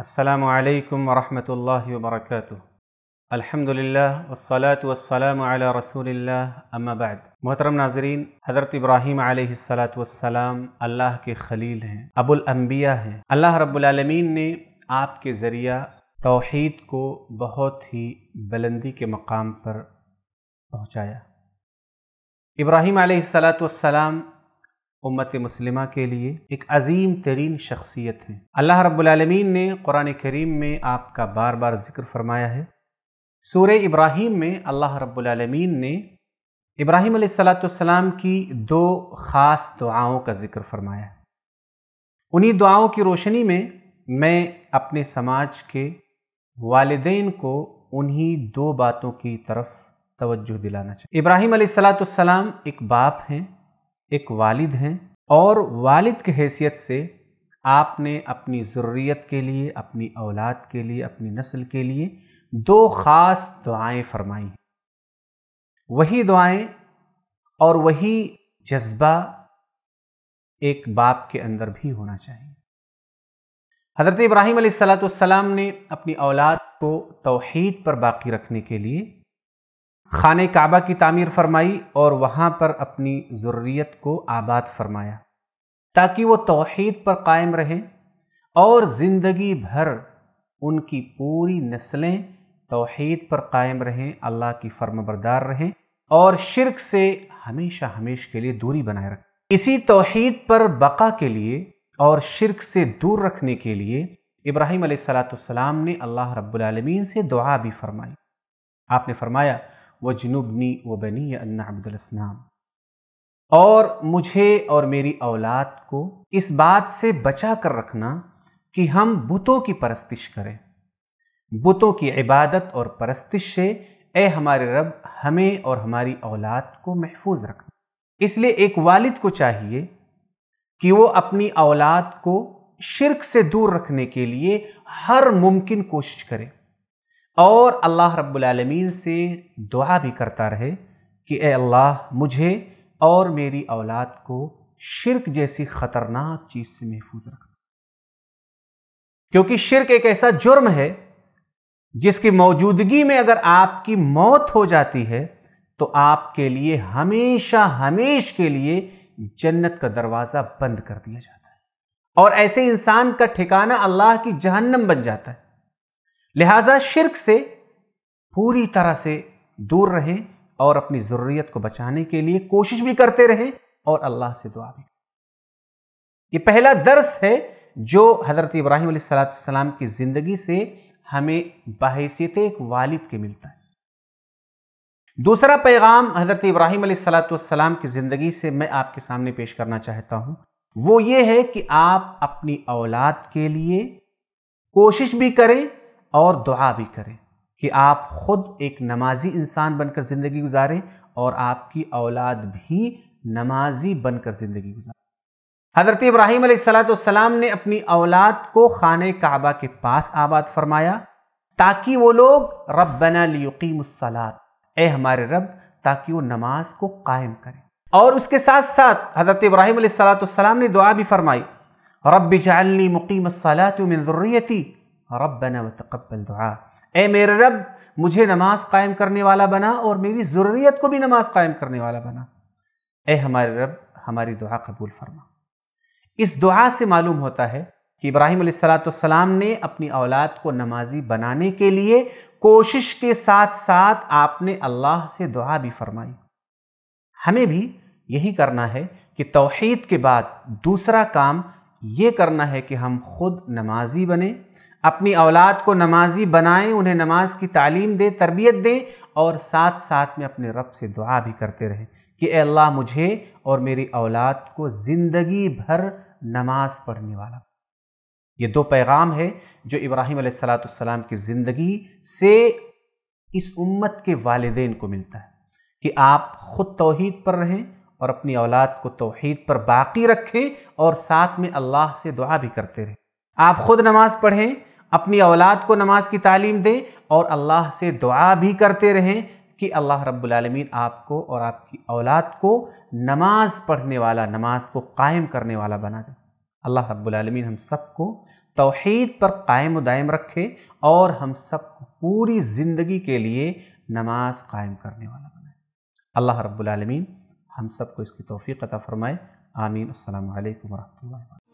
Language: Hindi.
अस्सलामु अलैकुम वरहमतुल्लाहि वबरकातुह अल्हम्दुलिल्लाह वस्सलातु वस्सलामु अला रसूलिल्लाह अम्मा बाद मोहतरम नाजरीन हज़रत इब्राहीम वस्सलाम अल्लाह के खलील हैं अबुल अम्बिया हैं अल्लाह रब्बुल आलमीन ने आपके ज़रिया तौहीद को बहुत ही बुलंदी के मकाम पर पहुँचाया इब्राहीम वस्सलाम उम्मत मुस्लिमा के लिए एक अजीम तरीन शख्सियत हैं। अल्लाह रब्बुल ने कुरान करीम में आपका बार बार ज़िक्र फरमाया है। सूर इब्राहिम में अल्लाह रब्बुल ने इब्राहीम सलाम की दो ख़ास दुआओं का ज़िक्र फरमाया है। उन्हीं दुआओं की रोशनी में मैं अपने समाज के वालदेन को उन्हीं दो बातों की तरफ़ तवज्जो दिलाना चाहिए इब्राहीम सलाम एक बाप हैं। एक वालिद हैं और वालिद की हैसियत से आपने अपनी ज़रूरियत के लिए, अपनी औलाद के लिए, अपनी नस्ल के लिए दो ख़ास दुआएँ फरमाई हैं। वही दुआएँ और वही जज्बा एक बाप के अंदर भी होना चाहिए। हज़रत इब्राहिम सलाम ने अपनी औलाद को तोहहीद पर बाकी रखने के लिए खान काबा की तामीर फरमाई और वहाँ पर अपनी ज़रूरीत को आबाद फरमाया, ताकि वो तोहहीद पर कायम रहें और ज़िंदगी भर उनकी पूरी नस्लें तोहहीद पर कायम रहें, अल्लाह की फर्मबरदार रहें और शिरक से हमेशा हमेश के लिए दूरी बनाए रखें। इसी तोहहीद पर बका के लिए और शिरक से दूर रखने के लिए इब्राहिम सलाम ने अल्लाह रब्बुल से दुआ भी फरमाई। आपने फरमाया व जुनूबनी व बनी अन्ना और मुझे और मेरी औलाद को इस बात से बचा कर रखना कि हम बुतों की परस्तिश करें बुतों की इबादत और परस्तिश से ए हमारे रब हमें और हमारी औलाद को महफूज रखना इसलिए एक वालिद को चाहिए कि वो अपनी औलाद को शिरक से दूर रखने के लिए हर मुमकिन कोशिश करे और अल्लाह रब्बुल आलमीन से दुआ भी करता रहे कि ए अल्लाह, मुझे और मेरी औलाद को शिरक जैसी ख़तरनाक चीज़ से महफूज रखना क्योंकि शिरक एक ऐसा जुर्म है जिसकी मौजूदगी में अगर आपकी मौत हो जाती है तो आपके लिए हमेशा, हमेश के लिए जन्नत का दरवाज़ा बंद कर दिया जाता है। और ऐसे इंसान का ठिकाना अल्लाह की जहन्नम बन जाता है। लिहाजा शिरक से पूरी तरह से दूर रहें और अपनी ज़रूरियत को बचाने के लिए कोशिश भी करते रहें और अल्लाह से दुआ भी ये पहला दर्स है जो हज़रत इब्राहिम सलाम की ज़िंदगी से हमें बहसीत एक वालिद के मिलता है। दूसरा पैगाम हज़रत इब्राहिम सलाम की ज़िंदगी से मैं आपके सामने पेश करना चाहता हूँ। वो ये है कि आप अपनी औलाद के लिए कोशिश भी करें और दुआ भी करें कि आप खुद एक नमाजी इंसान बनकर ज़िंदगी गुजारें और आपकी औलाद भी नमाजी बनकर ज़िंदगी गुजारें। हज़रत इब्राहिम सलाम ने अपनी औलाद को खान काबा के पास आबाद फरमाया, ताकि वो लोग रबना लियुकीमसलात ए हमारे रब, ताकि वो नमाज़ को कायम करें। और उसके साथ साथ हज़रत इब्राहिम सलाम ने दुआ भी फरमाई रब जालनी मुकीम सलात मिन रबना तकबल दुआ। ए मेरे रब, मुझे नमाज़ कायम करने वाला बना और मेरी ज़रूरियत को भी नमाज़ कायम करने वाला बना। ए हमारे रब, हमारी दुआ कबूल फरमा। इस दुआ से मालूम होता है कि इब्राहिम सलाम ने अपनी औलाद को नमाजी बनाने के लिए कोशिश के साथ साथ आपने अल्लाह से दुआ भी फरमाई। हमें भी यही करना है कि तोहहीद के बाद दूसरा काम ये करना है कि हम खुद नमाजी बने अपनी औलाद को नमाजी बनाएँ, उन्हें नमाज़ की तालीम दें, तरबियत दें और साथ साथ में अपने रब से दुआ भी करते रहें कि अल्लाह मुझे और मेरी औलाद को ज़िंदगी भर नमाज़ पढ़ने वाला। ये दो पैगाम है जो इब्राहिम सलाम की ज़िंदगी से इस उम्मत के वालदेन को मिलता है कि आप ख़ुद तोहहीद पर रहें और अपनी औलाद को तोहहीद पर बाकी रखें और साथ में अल्लाह से दुआ भी करते रहें। आप ख़ुद नमाज़ पढ़ें अपनी औलाद को नमाज़ की तालीम दें और अल्लाह से दुआ भी करते रहें कि अल्लाह रब्बुल आलमीन आपको और आपकी औलाद को नमाज़ पढ़ने वाला, नमाज़ को कायम करने वाला बना दे। अल्लाह रब्बुल आलमीन हम सबको तोहहीद पर कायम दायम रखे और हम सब पूरी ज़िंदगी के लिए नमाज़ कायम करने वाला बनाए अल्लाह रब्बुल आलमीन हम सबको इसकी तौफ़ी अता फ़रमाए। आमीन। अल्लाम वरहमल